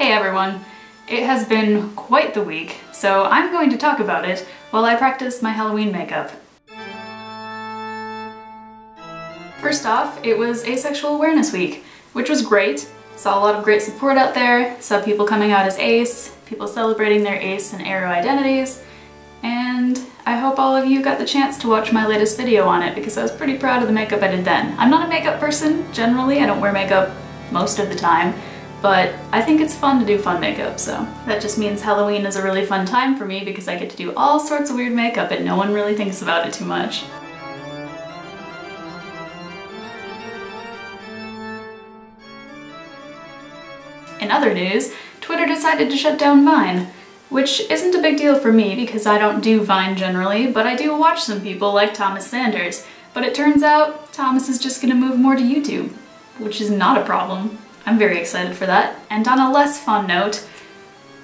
Hey everyone! It has been quite the week, so I'm going to talk about it while I practice my Halloween makeup. First off, it was Asexual Awareness Week, which was great. Saw a lot of great support out there, saw people coming out as ace, people celebrating their ace and aro identities, and I hope all of you got the chance to watch my latest video on it because I was pretty proud of the makeup I did then. I'm not a makeup person, generally, I don't wear makeup most of the time, but I think it's fun to do fun makeup, so. That just means Halloween is a really fun time for me because I get to do all sorts of weird makeup and no one really thinks about it too much. In other news, Twitter decided to shut down Vine, which isn't a big deal for me because I don't do Vine generally, but I do watch some people like Thomas Sanders. But it turns out Thomas is just gonna move more to YouTube, which is not a problem. I'm very excited for that. And on a less fun note,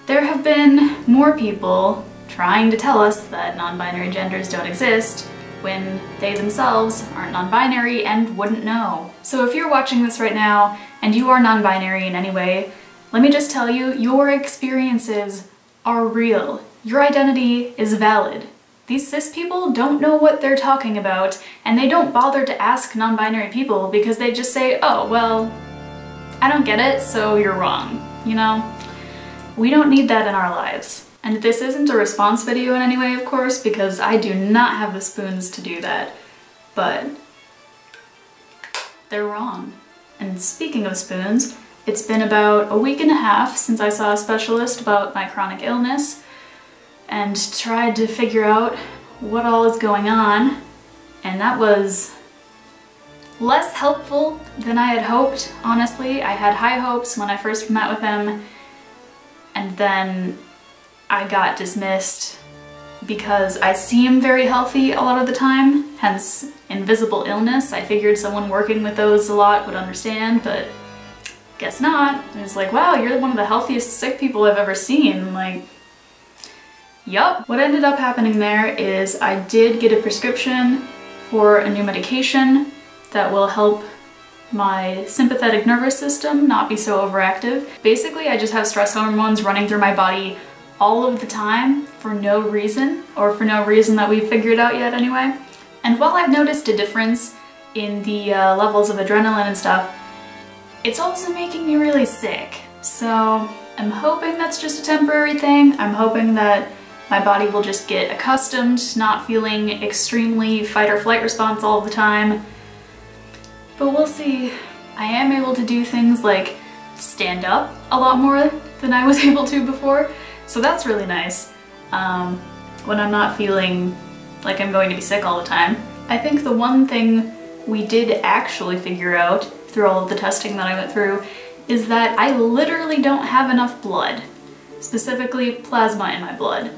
there have been more people trying to tell us that non-binary genders don't exist when they themselves aren't non-binary and wouldn't know. So if you're watching this right now and you are non-binary in any way, let me just tell you, your experiences are real. Your identity is valid. These cis people don't know what they're talking about, and they don't bother to ask non-binary people because they just say, oh, well, I don't get it, so you're wrong, you know? We don't need that in our lives. And this isn't a response video in any way, of course, because I do not have the spoons to do that, but they're wrong. And speaking of spoons, it's been about a week and a half since I saw a specialist about my chronic illness and tried to figure out what all is going on, and that was less helpful than I had hoped, honestly. I had high hopes when I first met with him, and then I got dismissed because I seem very healthy a lot of the time, hence invisible illness. I figured someone working with those a lot would understand, but guess not. It's like, wow, you're one of the healthiest sick people I've ever seen. Like, yup. What ended up happening there is I did get a prescription for a new medication that will help my sympathetic nervous system not be so overactive. Basically, I just have stress hormones running through my body all of the time for no reason, or for no reason that we've figured out yet anyway. And while I've noticed a difference in the uh, levels of adrenaline and stuff, it's also making me really sick. So I'm hoping that's just a temporary thing. I'm hoping that my body will just get accustomed to not feeling extremely fight or flight response all the time but we'll see. I am able to do things like stand up a lot more than I was able to before, so that's really nice um, when I'm not feeling like I'm going to be sick all the time. I think the one thing we did actually figure out through all of the testing that I went through is that I literally don't have enough blood, specifically plasma in my blood,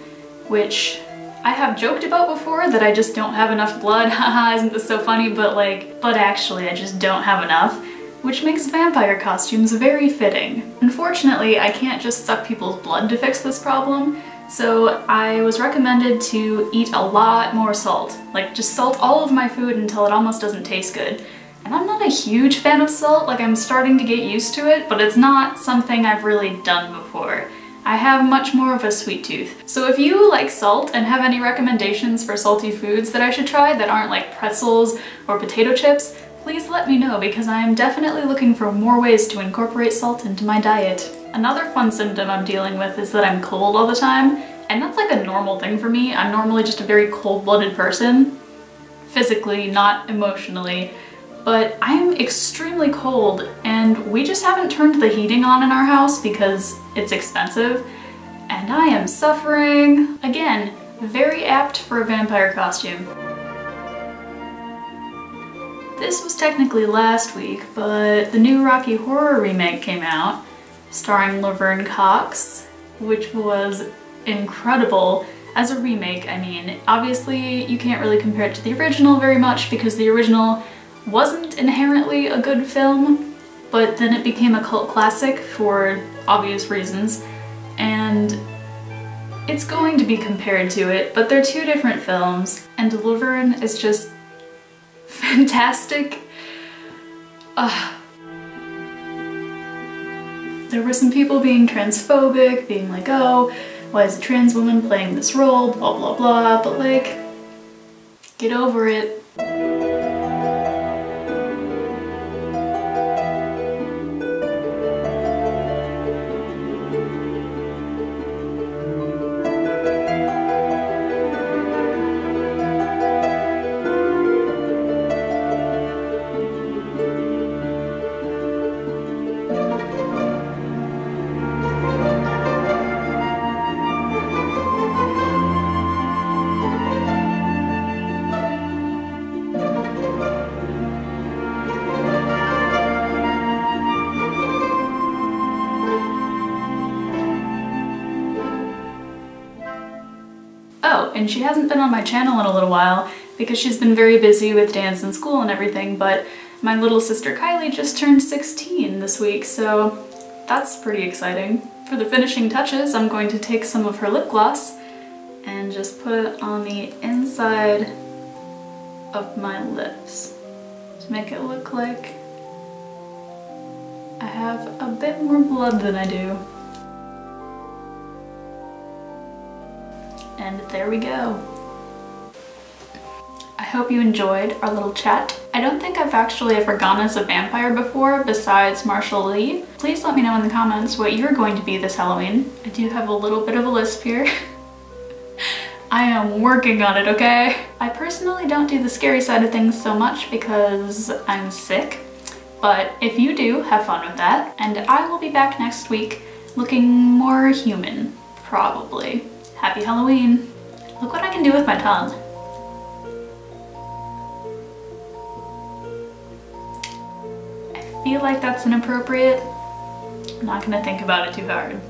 which I have joked about before that I just don't have enough blood, haha, isn't this so funny, but like, but actually I just don't have enough, which makes vampire costumes very fitting. Unfortunately, I can't just suck people's blood to fix this problem, so I was recommended to eat a lot more salt. Like, just salt all of my food until it almost doesn't taste good. And I'm not a huge fan of salt, like I'm starting to get used to it, but it's not something I've really done before. I have much more of a sweet tooth. So if you like salt and have any recommendations for salty foods that I should try that aren't like pretzels or potato chips, please let me know because I am definitely looking for more ways to incorporate salt into my diet. Another fun symptom I'm dealing with is that I'm cold all the time, and that's like a normal thing for me. I'm normally just a very cold-blooded person, physically, not emotionally, but I'm extremely cold and we just haven't turned the heating on in our house because it's expensive and I am suffering. Again, very apt for a vampire costume. This was technically last week, but the new Rocky Horror remake came out, starring Laverne Cox, which was incredible. As a remake, I mean, obviously you can't really compare it to the original very much because the original wasn't inherently a good film, but then it became a cult classic for obvious reasons, and it's going to be compared to it, but they're two different films, and Laverne is just fantastic. Ugh. there were some people being transphobic, being like, oh, why is a trans woman playing this role, blah blah blah, but like, get over it. And she hasn't been on my channel in a little while because she's been very busy with dance and school and everything, but my little sister Kylie just turned 16 this week, so that's pretty exciting. For the finishing touches, I'm going to take some of her lip gloss and just put it on the inside of my lips to make it look like I have a bit more blood than I do. And there we go. I hope you enjoyed our little chat. I don't think I've actually ever gone as a vampire before besides Marshall Lee. Please let me know in the comments what you're going to be this Halloween. I do have a little bit of a lisp here. I am working on it, okay? I personally don't do the scary side of things so much because I'm sick, but if you do, have fun with that. And I will be back next week looking more human, probably. Happy Halloween. Look what I can do with my tongue. I feel like that's inappropriate. I'm not gonna think about it too hard.